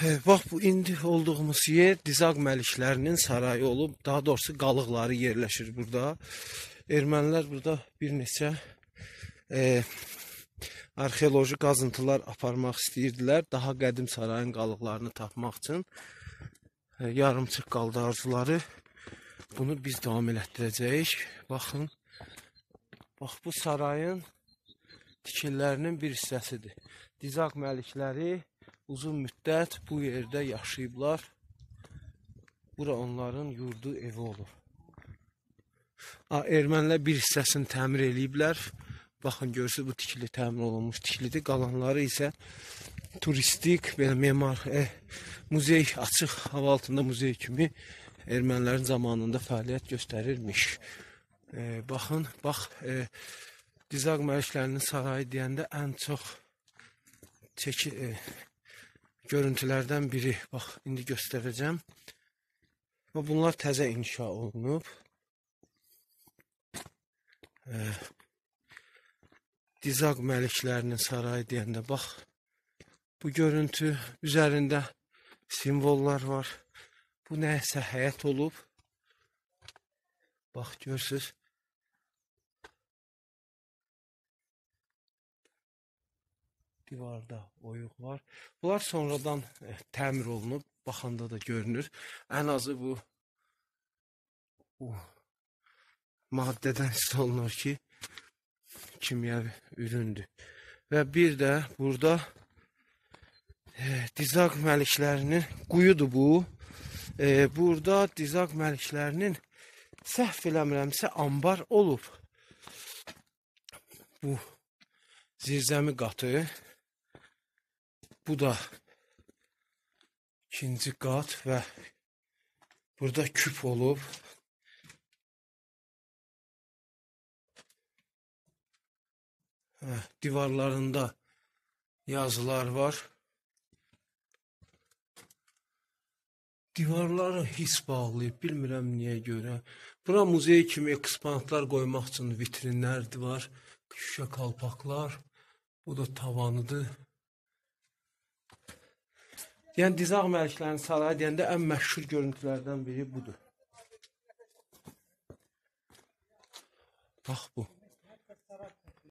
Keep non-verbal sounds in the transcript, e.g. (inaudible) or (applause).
Bax bu indi olduğumuz yer Dizaq məliklərinin sarayı olub. Daha doğrusu qalıqları yerləşir burada. Ermənilər burada bir neçə e, arxeoloji qazıntılar aparmaq istəyirdilər. Daha qədim sarayın qalıqlarını tapmaq üçün e, yarımçıq qaldı arzuları. Bunu biz davam elətdirəcəyik. Baxın. Bax bu sarayın tikililərinin bir hissəsidir. Dizaq məlikləri uzun müddət bu yerdə yaşayıblar. Bura onların yurdu, evi olur. Ermənilər bir hissəsini təmir eləyiblər. Baxın görürsüz bu tikili təmir olunmuş tikilidir. Qalanları isə turistik belə memar e, muzey açıq hava altında muzey kimi ermənilərin zamanında fəaliyyət göstərirmiş. E, baxın, bax e, Dizaq məliklərinin sarayı deyəndə ən çox çəki e, görüntülərdən biri. Bax, indi göstərəcəm. Və bunlar təzə inşa olunub. E, Dizaq məliklərinin sarayı deyəndə bax, bu görüntü üzərində simvollar var. Bu nəyəsə həyət olub. Bax, görürsüz. Divarda oyuq var. Bunlar sonradan e, təmir olunub, baxanda da görünür. Ən azı bu bu maddədən (laughs) hiss olunur ki, kimyəvi üründür. Və bir də burada e, Dizaq məliklərinin quyudur bu. E, burada Dizaq məliklərinin səhv eləmirəmsə ambar olub. Bu zirzəmi qatı. Bu da ikinci qat və burada küp olub. Hə, divarlarında yazılar var. Divarları his bağlayıb, bilmirəm niyə görə. Bura muzey kimi eksponatlar qoymaq üçün vitrinlər var, şüşə qalpaqlar. Bu da tavanıdır. Yəni Dizaq məliklərinin sarayı deyəndə ən məşhur görüntülərdən biri budur. Bax bu.